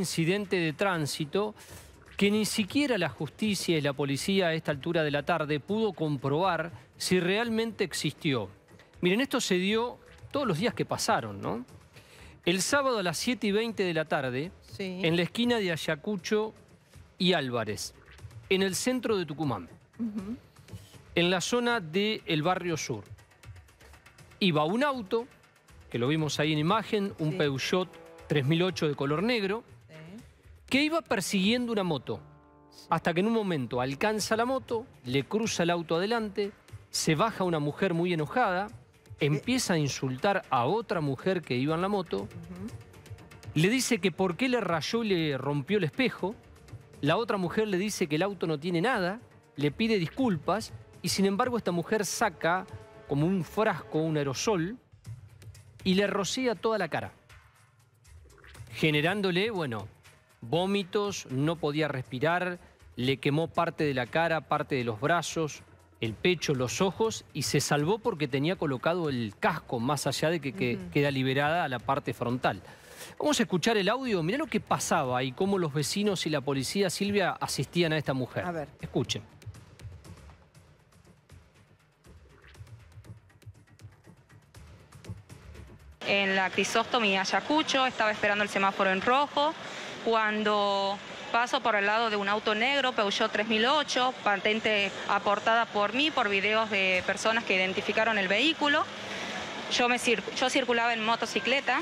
incidente de tránsito que ni siquiera la justicia y la policía a esta altura de la tarde pudo comprobar si realmente existió. Miren, esto se dio todos los días que pasaron, ¿no? El sábado a las 7 y 20 de la tarde, en la esquina de Ayacucho y Álvarez, en el centro de Tucumán, en la zona del barrio sur. Iba un auto, que lo vimos ahí en imagen, un Peugeot 3008 de color negro, que iba persiguiendo una moto, hasta que en un momento alcanza la moto, le cruza el auto adelante, se baja una mujer muy enojada, empieza a insultar a otra mujer que iba en la moto, le dice que por qué le rayó y le rompió el espejo, la otra mujer le dice que el auto no tiene nada, le pide disculpas y sin embargo esta mujer saca como un frasco, un aerosol y le rocía toda la cara, generándole, bueno, vómitos, no podía respirar, le quemó parte de la cara, parte de los brazos, el pecho, los ojos y se salvó porque tenía colocado el casco más allá de que, queda liberada a la parte frontal. Vamos a escuchar el audio. Mirá lo que pasaba y cómo los vecinos y la policía, Silvia, asistían a esta mujer. A ver. Escuchen. En la Crisóstomo y Ayacucho, estaba esperando el semáforo en rojo cuando paso por el lado de un auto negro, Peugeot 3008, patente aportada por mí, por videos de personas que identificaron el vehículo. Yo, me yo circulaba en motocicleta,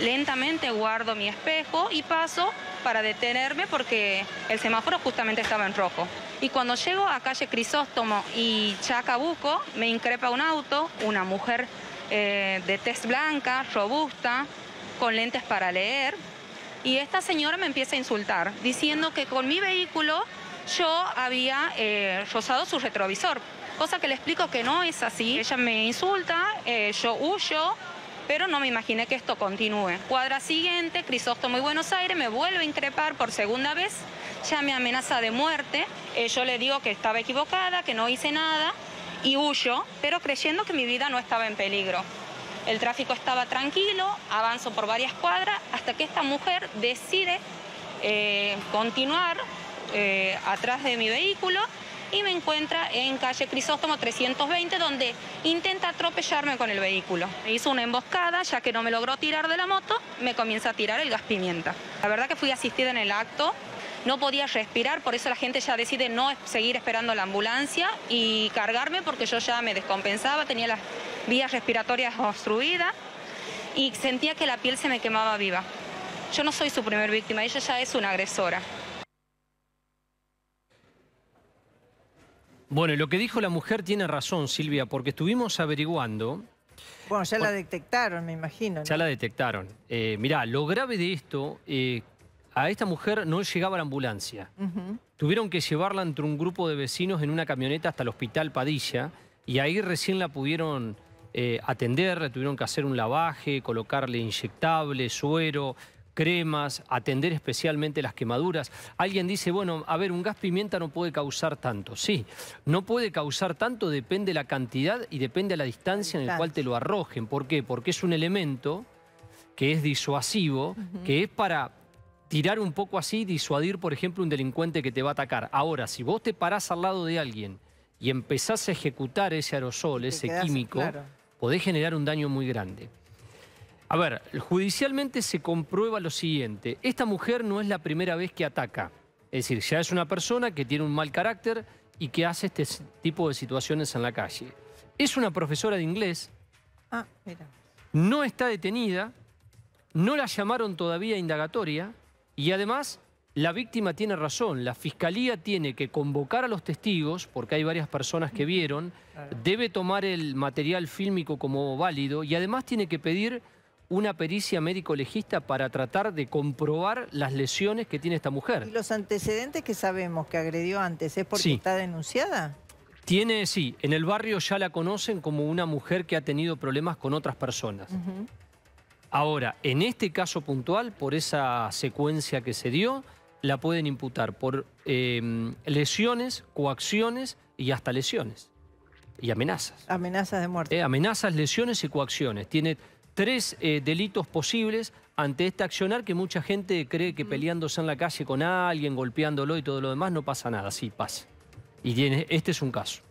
lentamente guardo mi espejo y paso para detenerme porque el semáforo justamente estaba en rojo. Y cuando llego a calle Crisóstomo y Chacabuco, me increpa un auto, una mujer eh, de tez blanca, robusta, con lentes para leer, y esta señora me empieza a insultar, diciendo que con mi vehículo yo había eh, rozado su retrovisor, cosa que le explico que no es así. Ella me insulta, eh, yo huyo, pero no me imaginé que esto continúe. Cuadra siguiente, Crisóstomo y Buenos Aires me vuelve a increpar por segunda vez, ya me amenaza de muerte, eh, yo le digo que estaba equivocada, que no hice nada y huyo, pero creyendo que mi vida no estaba en peligro. El tráfico estaba tranquilo, avanzo por varias cuadras hasta que esta mujer decide eh, continuar eh, atrás de mi vehículo y me encuentra en calle Crisóstomo 320 donde intenta atropellarme con el vehículo. Me hizo una emboscada, ya que no me logró tirar de la moto, me comienza a tirar el gas pimienta. La verdad que fui asistida en el acto, no podía respirar, por eso la gente ya decide no seguir esperando la ambulancia y cargarme porque yo ya me descompensaba, tenía las vías respiratorias obstruidas y sentía que la piel se me quemaba viva. Yo no soy su primer víctima, ella ya es una agresora. Bueno, lo que dijo la mujer tiene razón, Silvia, porque estuvimos averiguando... Bueno, ya la detectaron, me imagino. Ya la detectaron. Eh, mirá, lo grave de esto, eh, a esta mujer no llegaba la ambulancia. Tuvieron que llevarla entre un grupo de vecinos en una camioneta hasta el hospital Padilla y ahí recién la pudieron eh, atender, tuvieron que hacer un lavaje, colocarle inyectable, suero, cremas, atender especialmente las quemaduras. Alguien dice, bueno, a ver, un gas pimienta no puede causar tanto. Sí, no puede causar tanto, depende de la cantidad y depende de la distancia en la cual te lo arrojen. ¿Por qué? Porque es un elemento que es disuasivo, que es para tirar un poco así, disuadir, por ejemplo, un delincuente que te va a atacar. Ahora, si vos te parás al lado de alguien y empezás a ejecutar ese aerosol, ese químico podés generar un daño muy grande. A ver, judicialmente se comprueba lo siguiente. Esta mujer no es la primera vez que ataca. Es decir, ya es una persona que tiene un mal carácter y que hace este tipo de situaciones en la calle. Es una profesora de inglés. Ah, mira. No está detenida. No la llamaron todavía indagatoria. Y además la víctima tiene razón, la fiscalía tiene que convocar a los testigos, porque hay varias personas que vieron, debe tomar el material fílmico como válido y además tiene que pedir una pericia médico-legista para tratar de comprobar las lesiones que tiene esta mujer. ¿Y los antecedentes que sabemos que agredió antes es porque está denunciada? Tiene, sí, en el barrio ya la conocen como una mujer que ha tenido problemas con otras personas. Ahora, en este caso puntual, por esa secuencia que se dio, la pueden imputar por em, lesiones, coacciones y hasta lesiones. Y amenazas. Amenazas de muerte. Eh, amenazas, lesiones y coacciones. Tiene tres eh, delitos posibles ante este accionar que mucha gente cree que peleándose en la calle con alguien, golpeándolo y todo lo demás, no pasa nada. Sí, pasa. Y tiene, este es un caso.